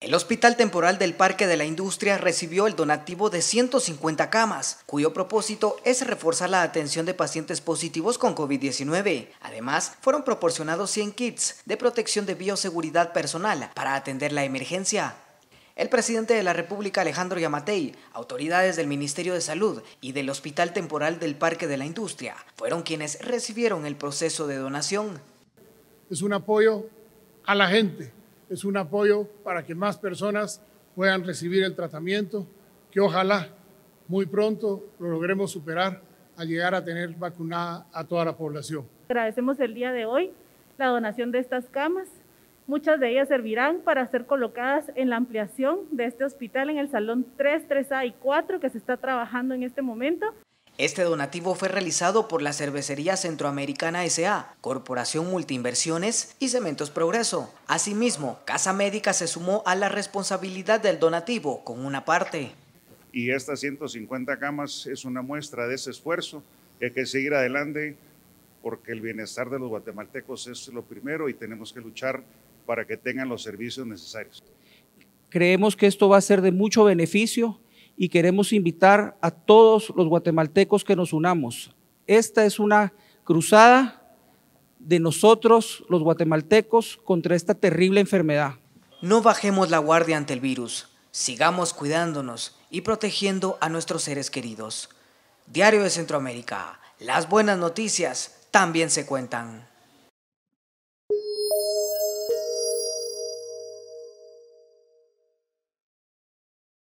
El Hospital Temporal del Parque de la Industria recibió el donativo de 150 camas, cuyo propósito es reforzar la atención de pacientes positivos con COVID-19. Además, fueron proporcionados 100 kits de protección de bioseguridad personal para atender la emergencia. El presidente de la República, Alejandro Yamatei, autoridades del Ministerio de Salud y del Hospital Temporal del Parque de la Industria fueron quienes recibieron el proceso de donación. Es un apoyo a la gente es un apoyo para que más personas puedan recibir el tratamiento, que ojalá muy pronto lo logremos superar al llegar a tener vacunada a toda la población. Agradecemos el día de hoy la donación de estas camas. Muchas de ellas servirán para ser colocadas en la ampliación de este hospital en el Salón 3, 3A y 4 que se está trabajando en este momento. Este donativo fue realizado por la Cervecería Centroamericana SA, Corporación Multiinversiones y Cementos Progreso. Asimismo, Casa Médica se sumó a la responsabilidad del donativo con una parte. Y estas 150 camas es una muestra de ese esfuerzo. Hay que seguir adelante porque el bienestar de los guatemaltecos es lo primero y tenemos que luchar para que tengan los servicios necesarios. Creemos que esto va a ser de mucho beneficio y queremos invitar a todos los guatemaltecos que nos unamos. Esta es una cruzada de nosotros, los guatemaltecos, contra esta terrible enfermedad. No bajemos la guardia ante el virus, sigamos cuidándonos y protegiendo a nuestros seres queridos. Diario de Centroamérica, las buenas noticias también se cuentan.